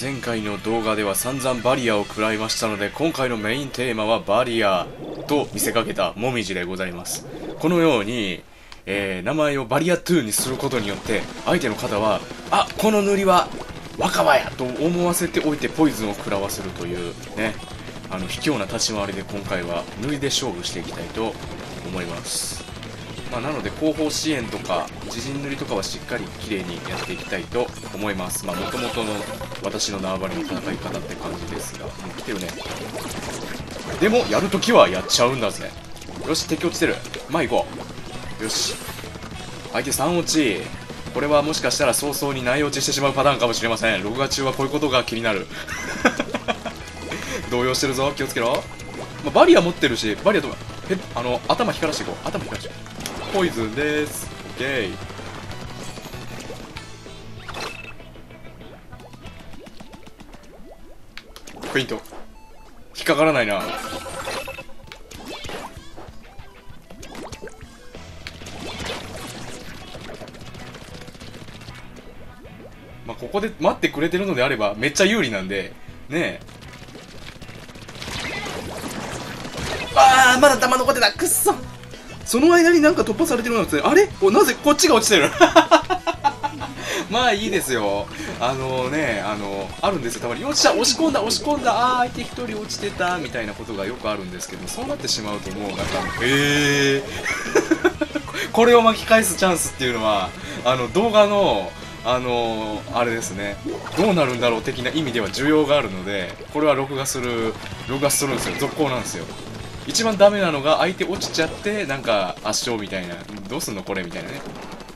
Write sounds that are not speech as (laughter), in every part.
前回の動画では散々バリアを食らいましたので今回のメインテーマはバリアと見せかけたもみじでございます。このように、えー、名前をバリア2にすることによって相手の方はあこの塗りは若葉やと思わせておいてポイズンを食らわせるというねあの卑怯な立ち回りで今回は塗りで勝負していきたいと思います。まあ、なので後方支援とか自陣塗りとかはしっかり綺麗にやっていきたいと思います。まあ元々の私の縄張りの戦い方って感じですが。もう来てるね。でもやるときはやっちゃうんだぜ。よし敵落ちてる。前行こう。よし。相手3落ち。これはもしかしたら早々に内落ちしてしまうパターンかもしれません。録画中はこういうことが気になる。(laughs) 動揺してるぞ。気をつけろ、まあ、バリア持ってるしバリアとあの頭光らしていこう。頭光らして。ポイズンです。オッケーフェイント。引っかからないな。まあここで待ってくれてるのであればめっちゃ有利なんで。ねえ。ああまだ弾残ってた。くっそ。その間になんか突破されてるのってあれ？なぜ？こっちが落ちてる。(laughs) まあいいですよ。あのねあのあるんですよ。たまによっしゃ押し込んだ押し込んだ。ああ相手1人落ちてた。みたいなことがよくあるんですけどそうなってしまうともうなんかへえ (laughs) これを巻き返すチャンスっていうのはあの動画のあのー、あれですね。どうなるんだろう的な意味では需要があるのでこれは録画する録画するんですよ。続行なんですよ。一番ダメなのが相手落ちちゃってなんか圧勝みたいな。どうすんのこれみたいなね。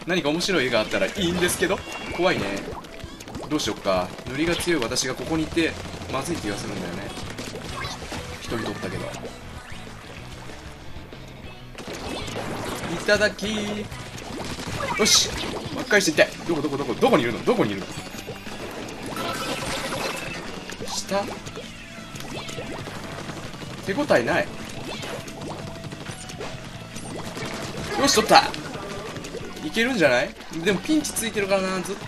何か面白い絵があったらいいんですけど怖いね。どうしよっか。塗りが強い私がここにいてまずい気がするんだよね。一人取ったけど。いただきよし。巻き返していきたい。どこどこどこどこにいるの？どこにいるの？下？手応えない。よし取った。いけるんじゃない？でもピンチついてるからなず。っちょっ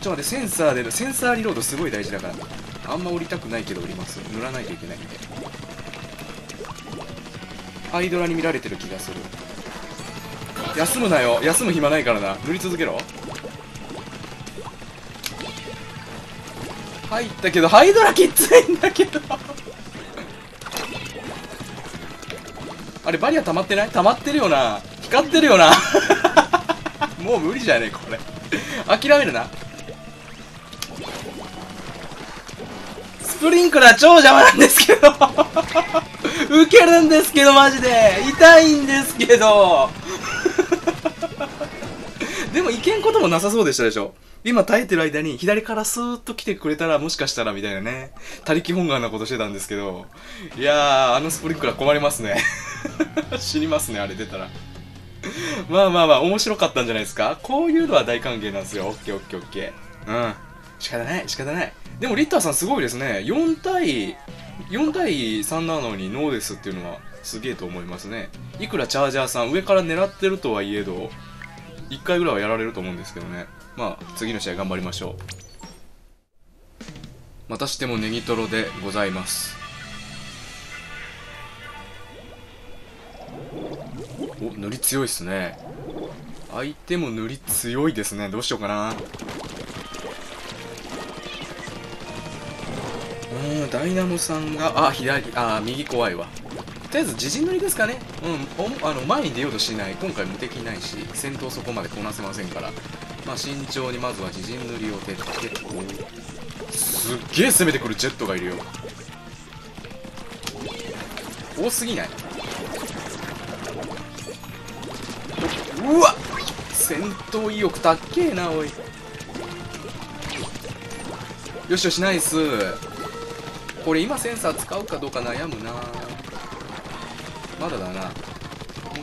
と待ってセンサーでセンサーリロードすごい大事だから。あんま降りたくないけど降ります。塗らないといけない。んでハイドラに見られてる気がする。休むなよ。休む暇ないからな。塗り続けろ。入ったけどハイドラきついんだけど。あれバリア溜まってない？溜まってるよな。光ってるよな。(laughs) もう無理じゃねえこれ。諦めるな。スプリンクラー超邪魔なんですけど。(laughs) ウケるんですけどマジで。痛いんですけど。(laughs) でもいけんこともなさそうでしたでしょ。今耐えてる間に左からスーッと来てくれたらもしかしたらみたいなね、他力本願なことしてたんですけど、いやー、あのスプリンクラー困りますね。死にますね、あれ出たら。(laughs) まあまあまあ、面白かったんじゃないですか？こういうのは大歓迎なんですよ。オッケーオッケーオッケー。うん。仕方ない、仕方ない。でも、リッターさんすごいですね。4対、4対3なのにノーですっていうのはすげえと思いますね。いくらチャージャーさん上から狙ってるとはいえど、1回ぐらいはやられると思うんですけどね。まあ、次の試合頑張りましょう。またしてもネギトロでございます。お、塗り強いっすね。相手も塗り強いですね。どうしようかな。うん、ダイナモさんが、あ、左、あ、右怖いわ。とりあえず自陣乗りですかね。うん、あの前に出ようとしない。今回無敵ないし、戦闘そこまでこなせませんから。まあ、慎重にまずは自陣塗りを徹底すっげえ攻めてくるジェットがいるよ多すぎない？うわ戦闘意欲たっけえなおい。よしよしナイス。これ今センサー使うかどうか悩むな。まだだな。も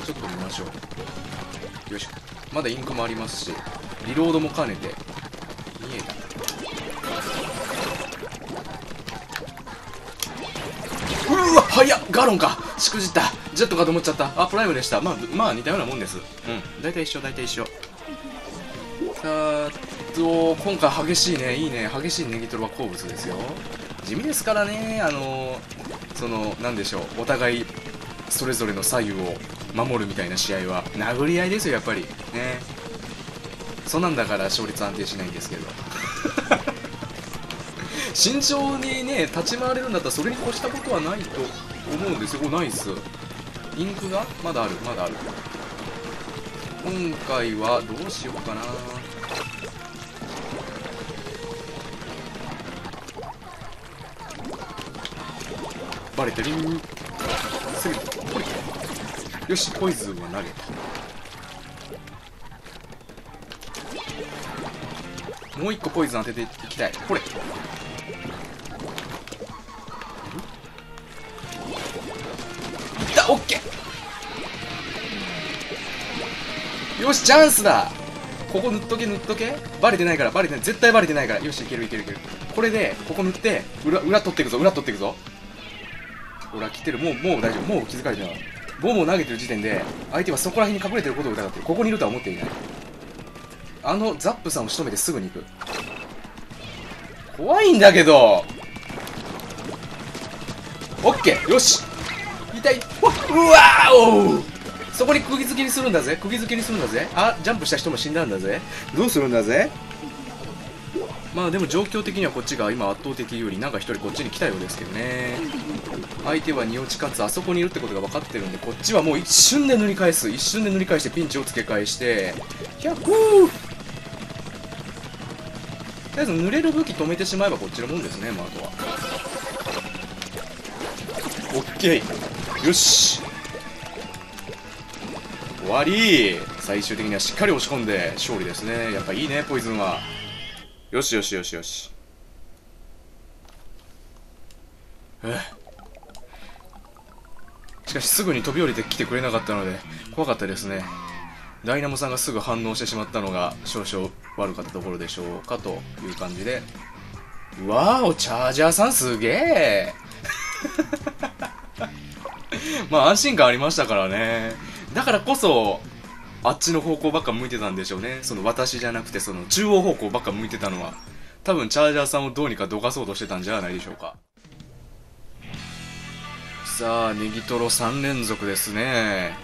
うちょっと見ましょう。よしまだインクもありますしリロードも兼ねて。見えた。うわ早っ。ガロンか。しくじった。ジェットかと思っちゃった。あプライムでした。まあまあ似たようなもんです。うん。大体一緒大体一緒。さーと今回激しいね。いいね。激しいネギトロは好物ですよ。地味ですからね。あのそのなんでしょう。お互いそれぞれの左右を守るみたいな試合は殴り合いですよやっぱり。ね。そんなんだから勝率安定しないんですけど。(laughs) 慎重にね立ち回れるんだったらそれに越したことはないと思うんですよ。おナイス。インクが？まだある。まだある。今回はどうしようかな。バレてる。すぐポリよしポイズンは投げもう一個ポイズン当てていきたい。これ。よしチャンスだ。ここ塗っとけ塗っとけ。バレてないからバレてない。絶対バレてないから。よしいけるいけるいける。これでここ塗って裏裏取っていくぞ。裏取っていくぞ。ほら来てる。もうもう大丈夫。もう気づかれてないボムを投げてる時点で相手はそこら辺に隠れてることを疑ってる。ここにいるとは思っていない。あのザップさんを仕留めてすぐに行く。怖いんだけど。オッケー。よし。痛い。うわーおそこに釘付けにするんだぜ。釘付けにするんだぜ。あジャンプした人も死んだんだぜ。どうするんだぜ？まあでも状況的にはこっちが今圧倒的有利。なんか一人こっちに来たようですけどね。相手は2落ちかつあそこにいるってことが分かってるんでこっちはもう一瞬で塗り返す。一瞬で塗り返してピンチを付け返して。100とりあえず濡れる武器止めてしまえばこっちのもんですねまああとは。オッケー。よし。終わり。最終的にはしっかり押し込んで勝利ですね。やっぱいいねポイズンは。よしよしよしよし。しかしすぐに飛び降りてきてくれなかったので怖かったですね。ダイナモさんがすぐ反応してしまったのが少々悪かったところでしょうかという感じで。わおチャージャーさんすげえ。(laughs) まあ安心感ありましたからね。だからこそあっちの方向ばっか向いてたんでしょうね。その私じゃなくてその中央方向ばっか向いてたのは。多分チャージャーさんをどうにかどかそうとしてたんじゃないでしょうか。さあネギトロ3連続ですね。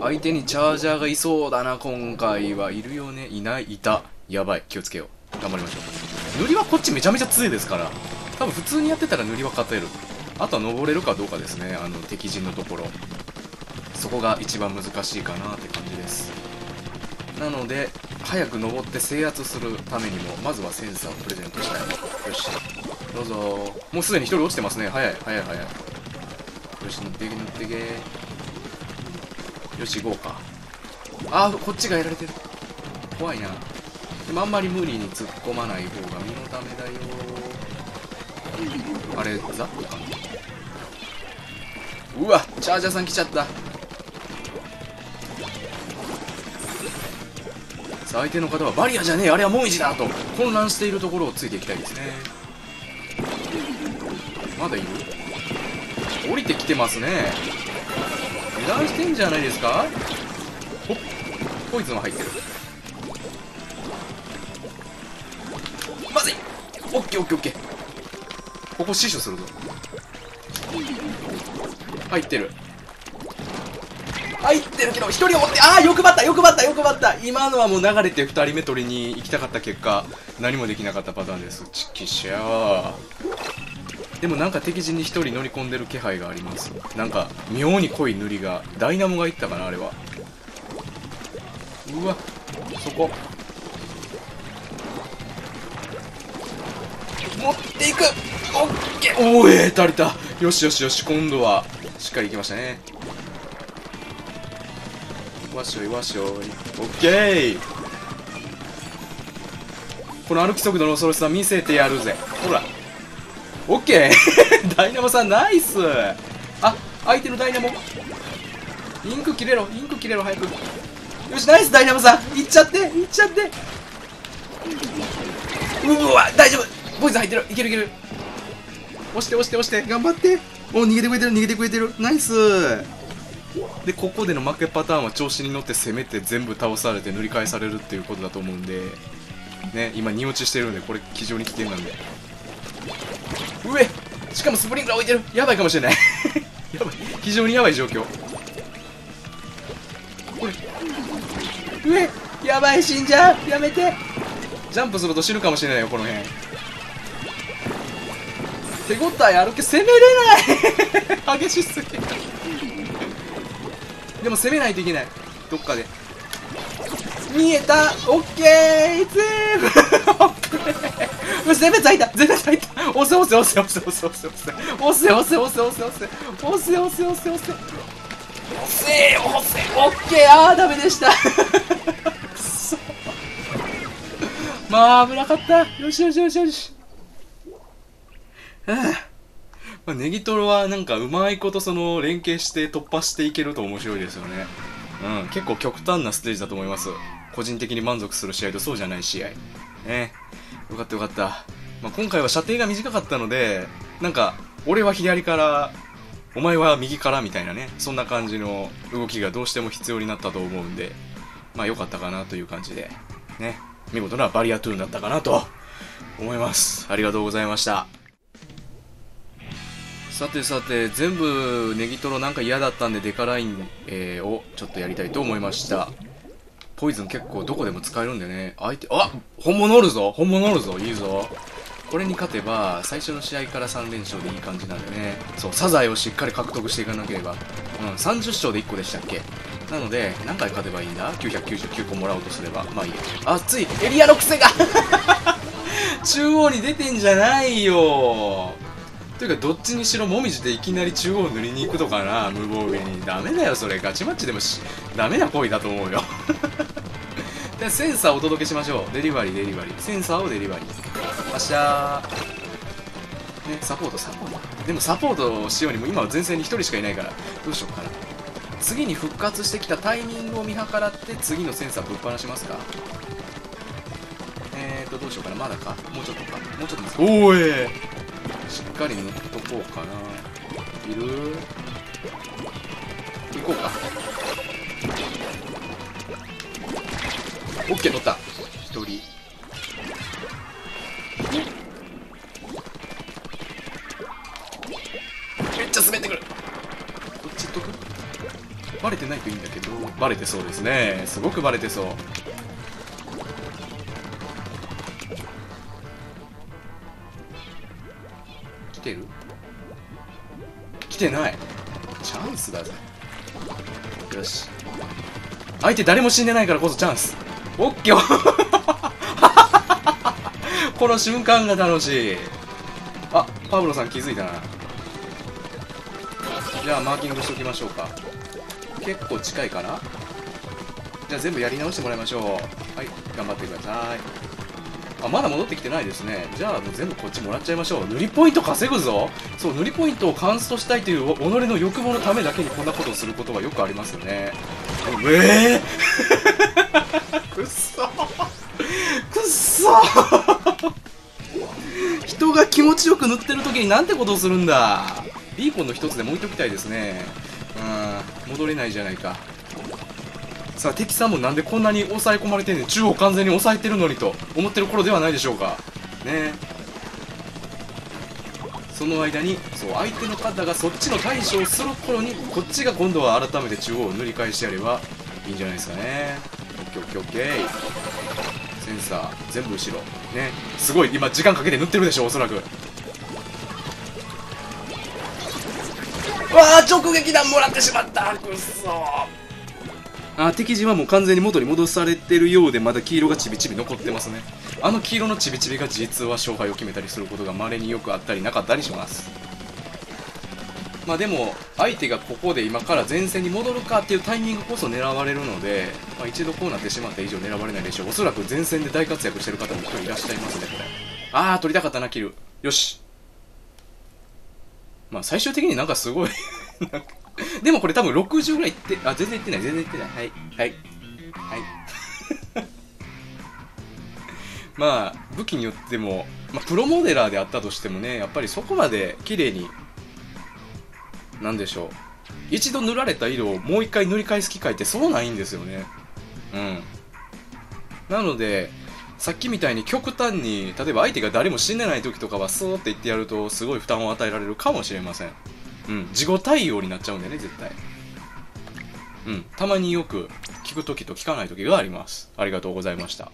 相手にチャージャーがいそうだな今回は。いるよね。いない。いた。やばい。気をつけよう。頑張りましょう。塗りはこっちめちゃめちゃ強いですから。多分普通にやってたら塗りは勝てる。あとは登れるかどうかですね。あの敵陣のところ。そこが一番難しいかなって感じです。なので早く登って制圧するためにもまずはセンサーをプレゼントしたい。よし。どうぞ。もうすでに1人落ちてますね。早い早い早い。よし塗っていけ塗っていけ。よし行こうか。あーこっちがやられてる。怖いな。でもあんまり無理に突っ込まない方が身のためだよ。あれザップかな。うわチャージャーさん来ちゃった。さあ相手の方はバリアじゃねえあれはモミジだと混乱しているところをついていきたいですね。まだいる？降りてきてますね。油断してんじゃないですか？ほっポイズンは入ってる。まずい！オッケーオッケーオッケー。ここ死守するぞ。入ってる入ってるけど1人を持ってああ欲張った欲張った欲張った。今のはもう流れて2人目取りに行きたかった結果何もできなかったパターンです。チキシャーでもなんか敵陣に1人乗り込んでる気配があります。なんか妙に濃い塗りがダイナモがいったかなあれは。うわそこ。持っていく。オッケー。おえ足りた。よしよしよし今度はしっかりいきましたね。わっしょいわっしょい。オッケー。この歩き速度の恐ろしさ見せてやるぜ。ほら。オッケー。(laughs) ダイナモさんナイス。あ相手のダイナモ。インク切れろ。インク切れろ早く。よしナイスダイナモさん。いっちゃって。いっちゃって。うわ大丈夫。ボイズ入ってる。いけるいける。押して押して押して。頑張って。お逃げてくれてる逃げてくれてる。ナイス。でここでの負けパターンは調子に乗って攻めて全部倒されて塗り返されるっていうことだと思うんでね今2落ちしてるんでこれ非常に危険なんで。上！しかもスプリンクラー置いてる！やばいかもしれない。(laughs) やばい。非常にやばい状況。これ上！やばい死んじゃう！やめて！ジャンプすると死ぬかもしれないよこの辺。手応えあるけど攻めれない！(laughs) 激しすぎでも攻めないといけない。どっかで。見えた。オッケー。(laughs) 全部よし全部咲いた。全部咲いた。押せ押せ押せ押せ押せ押せ押せ押せ。押せ押せ押せ押せ押せ。押せ押せ押せ押せ。押せ押せ。オッケー。あーダメでした。くそ。まあ危なかった。よしよしよしよし。はあ。まあ、ネギトロはなんかうまいことその連携して突破していけると面白いですよね。うん、結構極端なステージだと思います。個人的に満足する試合とそうじゃない試合。ね。よかったよかった。まあ、今回は射程が短かったので、なんか、俺は左から、お前は右からみたいなね、そんな感じの動きがどうしても必要になったと思うんで、まあ良かったかなという感じで、ね、見事なバリアトゥーンだったかなと思います。ありがとうございました。さてさて全部ネギトロなんか嫌だったんでデカライン、えをちょっとやりたいと思いました。ポイズン結構どこでも使えるんでね。相手あ本物おるぞ。本物おるぞ。いいぞ。これに勝てば最初の試合から3連勝でいい感じなんでね。そうサザエをしっかり獲得していかなければ、うん、30勝で1個でしたっけ。なので何回勝てばいいんだ？999個もらおうとすれば。まあいいや。熱い。エリアの癖が。(laughs) 中央に出てんじゃないよ。というかどっちにしろもみじでいきなり中央塗りに行くとかな無防備に。ダメだよそれ。ガチマッチでもしダメな行為だと思うよ。(laughs) でセンサーお届けしましょう。デリバリー。デリバリー。センサーをデリバリーあっしゃーねサポートサポートでもサポートしようにも今は前線に1人しかいないから。どうしようかな。次に復活してきたタイミングを見計らって次のセンサーぶっ放しますか。えーとどうしようかな。まだか。もうちょっとか。もうちょっとですおー。しっかり塗っとこうかな。いる？行こうか。オッケー取った。一人。めっちゃ滑ってくる。こっち行っとく？バレてないといいんだけどバレてそうですね。すごくバレてそう。てない。チャンスだぜ。よし。相手誰も死んでないからこそチャンス。オッケー。(laughs) この瞬間が楽しい。あパブロさん気づいたな。じゃあマーキングしときましょうか。結構近いかな。じゃあ全部やり直してもらいましょう。はい頑張ってください。あまだ戻ってきてないですね。じゃあもう全部こっちもらっちゃいましょう。塗りポイント稼ぐぞ。そう塗りポイントをカンストしたいという己の欲望のためだけにこんなことをすることはよくありますよね。うえ (laughs) ー、くっそくっそ人が気持ちよく塗ってる時になんてことをするんだ。ビーコンの一つでも置いときたいですね。うん戻れないじゃないかさあ敵さんもなんでこんなに抑え込まれてんねん。中央完全に抑えてるのにと思ってる頃ではないでしょうか。ね。その間にそう相手の方がそっちの対処をする頃にこっちが今度は改めて中央を塗り返してやればいいんじゃないですかね。オッケーオッケーオッケー。センサー全部後ろ。ね。すごい。今時間かけて塗ってるでしょおそらく。わあ直撃弾もらってしまった。くっそあ敵陣はもう完全に元に戻されてるようでまだ黄色がちびちび残ってますね。あの黄色のちびちびが実は勝敗を決めたりすることが稀によくあったりなかったりします。まあでも相手がここで今から前線に戻るかっていうタイミングこそ狙われるので、まあ、一度こうなってしまった以上狙われないでしょう。おそらく前線で大活躍してる方も一人いらっしゃいますね。これああ取りたかったなキル。よし。まあ最終的になんかすごい (laughs) なんか (laughs) でもこれ多分60ぐらいいってあ全然いってない全然いってない。はいはいはい。(laughs) まあ武器によっても、まあ、プロモデラーであったとしてもねやっぱりそこまで綺麗になんでしょう。一度塗られた色をもう一回塗り返す機会ってそうないんですよね。うん。なのでさっきみたいに極端に例えば相手が誰も死んでない時とかはスーって言ってやるとすごい負担を与えられるかもしれません。うん。自己対応になっちゃうんだよね絶対。うん。たまによく聞く時と聞かない時があります。ありがとうございました。